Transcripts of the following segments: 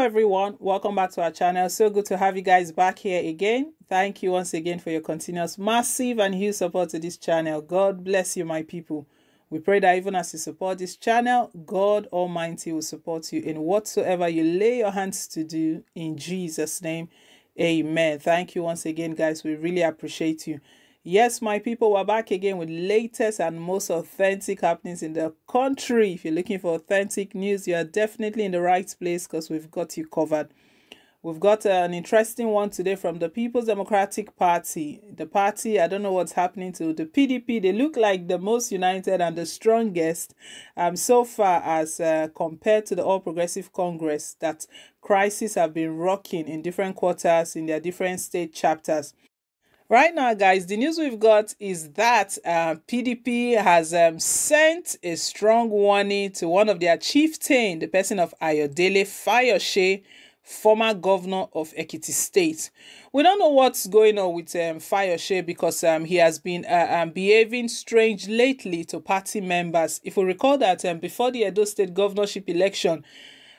everyone, welcome back to our channel. So good to have you guys back here again. Thank you once again for your continuous massive and huge support to this channel. God bless you, my people. We pray that even as you support this channel, God Almighty will support you in whatsoever you lay your hands to do in Jesus' name. Amen. Thank you once again, guys. We really appreciate you. Yes, my people, we're back again with latest and most authentic happenings in the country. If you're looking for authentic news, you are definitely in the right place because we've got you covered. We've got an interesting one today from the People's Democratic Party. The party, I don't know what's happening to the PDP. They look like the most united and the strongest um, so far as uh, compared to the All Progressive Congress that crises have been rocking in different quarters in their different state chapters. Right now, guys, the news we've got is that uh, PDP has um, sent a strong warning to one of their chieftain, the person of Ayodele Fayose, former governor of Ekiti State. We don't know what's going on with um, Fayose because um, he has been uh, um, behaving strange lately to party members. If we recall that um, before the Edo State governorship election,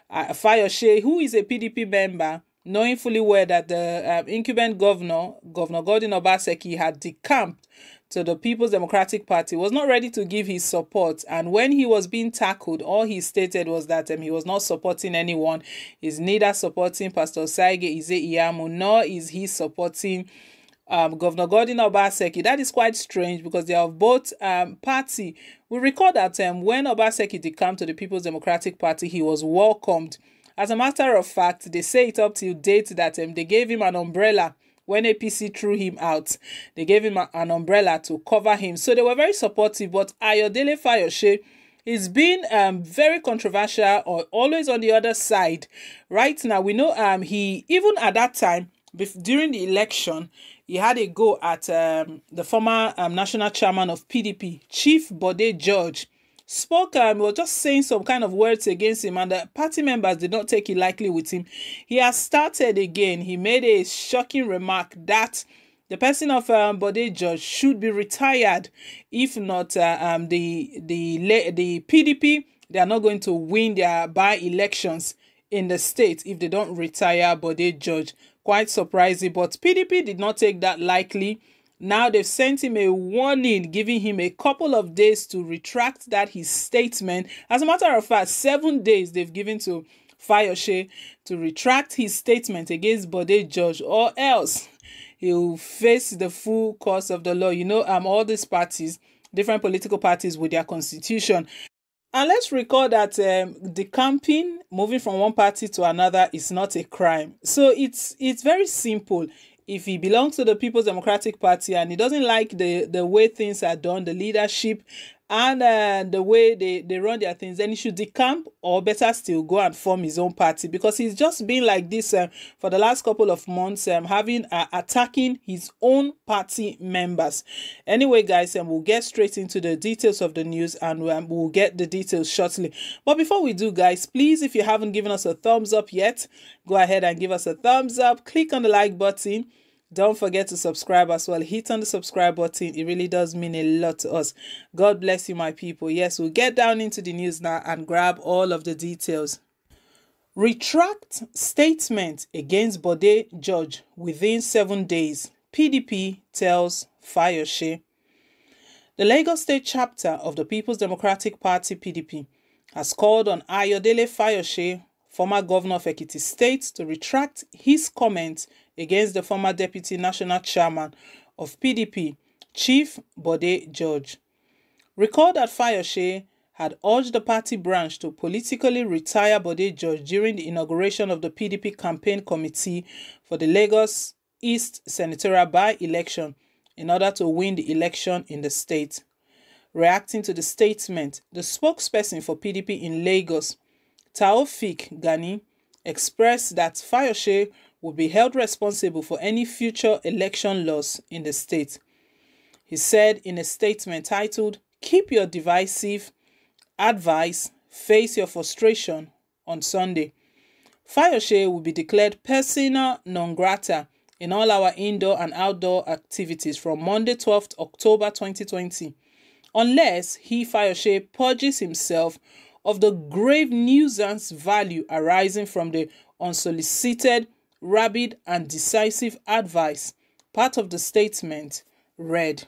uh, Fayose, who is a PDP member, knowing fully well that the um, incumbent governor, Governor Godwin Obaseki, had decamped to the People's Democratic Party, was not ready to give his support. And when he was being tackled, all he stated was that um, he was not supporting anyone. He's neither supporting Pastor Osagie Ize Iyamu, nor is he supporting um, Governor Godwin Obaseki. That is quite strange because they are both um, party. We recall that um, when Obaseki decamped to the People's Democratic Party, he was welcomed as a matter of fact, they say it up till date that um, they gave him an umbrella when APC threw him out. They gave him a, an umbrella to cover him. So they were very supportive. But Ayodele Fayose is being um, very controversial or always on the other side. Right now, we know um, he, even at that time, during the election, he had a go at um, the former um, national chairman of PDP, Chief Bode George spoke um, was just saying some kind of words against him and the party members did not take it lightly with him. He has started again. He made a shocking remark that the person of um, George should be retired. If not uh, um, the the the PDP they are not going to win their by elections in the state if they don't retire Bode George. Quite surprising but PDP did not take that lightly now they've sent him a warning, giving him a couple of days to retract that his statement. As a matter of fact, seven days they've given to Fayose to retract his statement against Bode George, or else he'll face the full course of the law. You know, um, all these parties, different political parties with their constitution. And let's recall that um, the camping, moving from one party to another, is not a crime. So it's it's very simple if he belongs to the People's Democratic Party and he doesn't like the, the way things are done, the leadership and uh, the way they, they run their things, then he should decamp or better still go and form his own party because he's just been like this uh, for the last couple of months, um, having uh, attacking his own party members. Anyway, guys, um, we'll get straight into the details of the news and um, we'll get the details shortly. But before we do, guys, please, if you haven't given us a thumbs up yet, go ahead and give us a thumbs up. Click on the like button don't forget to subscribe as well. Hit on the subscribe button. It really does mean a lot to us. God bless you, my people. Yes, we'll get down into the news now and grab all of the details. Retract statement against Bode George within seven days. PDP tells Fayose. The Lagos State chapter of the People's Democratic Party PDP has called on Ayodele Fayose, former governor of Ekiti State, to retract his comments against the former deputy national chairman of PDP, Chief Bode George. Recall that Fayose had urged the party branch to politically retire Bode George during the inauguration of the PDP campaign committee for the Lagos East senatorial by-election in order to win the election in the state. Reacting to the statement, the spokesperson for PDP in Lagos, Taofik Gani, expressed that Fayose will be held responsible for any future election loss in the state. He said in a statement titled, Keep Your Divisive Advice, Face Your Frustration on Sunday. Fayose will be declared persona non grata in all our indoor and outdoor activities from Monday 12th October 2020 unless he Fayose purges himself of the grave nuisance value arising from the unsolicited, rapid, and decisive advice. Part of the statement read.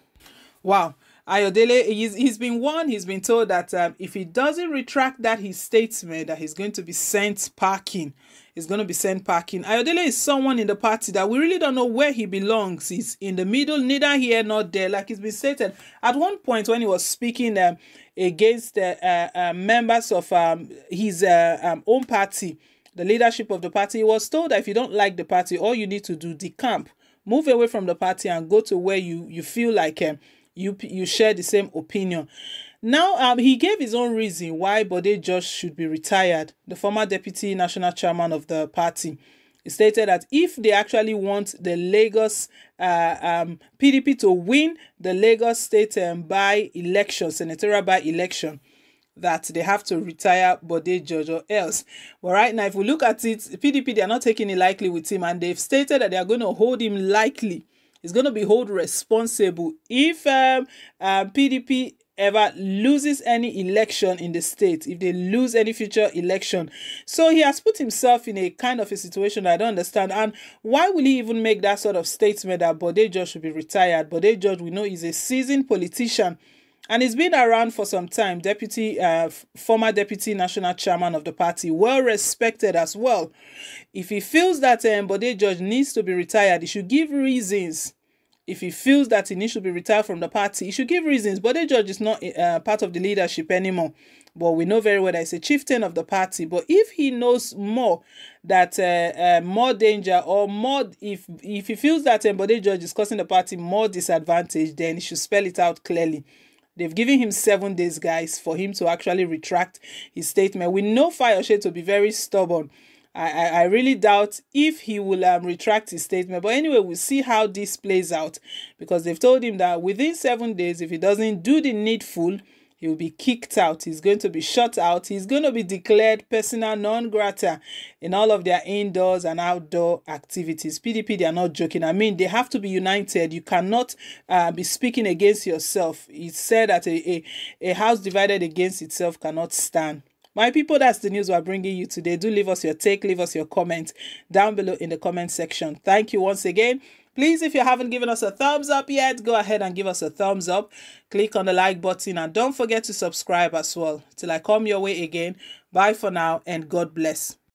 Wow. Ayodele, he's, he's been warned, he's been told that um, if he doesn't retract that his statement, that he's going to be sent packing. He's going to be sent packing. Ayodele is someone in the party that we really don't know where he belongs. He's in the middle, neither here nor there. Like it's been stated at one point when he was speaking um, against uh, uh, uh, members of um, his uh, um, own party, the leadership of the party, he was told that if you don't like the party, all you need to do decamp, move away from the party and go to where you, you feel like um, you you share the same opinion. Now, um, he gave his own reason why Bode George should be retired, the former deputy national chairman of the party. He stated that if they actually want the Lagos uh, um, PDP to win the Lagos state um, by election, senatorial by election, that they have to retire Bode George or else. But right now, if we look at it, PDP, they are not taking it likely with him and they've stated that they are going to hold him likely is going to be held responsible if um, uh, PDP ever loses any election in the state, if they lose any future election. So he has put himself in a kind of a situation I don't understand. And why will he even make that sort of statement that Bode George should be retired? Bode George, we know, is a seasoned politician and he's been around for some time. Deputy uh, former deputy national chairman of the party well respected as well. If he feels that um, Bode George needs to be retired he should give reasons. If he feels that he needs to be retired from the party he should give reasons. Bode George is not uh, part of the leadership anymore. But we know very well that he's a chieftain of the party. But if he knows more that uh, uh, more danger or more if if he feels that um, George is causing the party more disadvantage then he should spell it out clearly They've given him seven days, guys, for him to actually retract his statement. We know Fayose to be very stubborn. I, I, I really doubt if he will um, retract his statement. But anyway, we'll see how this plays out because they've told him that within seven days, if he doesn't do the needful, he will be kicked out. He's going to be shut out. He's going to be declared persona non grata in all of their indoors and outdoor activities. PDP, they are not joking. I mean, they have to be united. You cannot uh, be speaking against yourself. It's said that a, a, a house divided against itself cannot stand. My people, that's the news we're bringing you today. Do leave us your take, leave us your comment down below in the comment section. Thank you once again. Please, if you haven't given us a thumbs up yet, go ahead and give us a thumbs up. Click on the like button and don't forget to subscribe as well. Till I come your way again. Bye for now and God bless.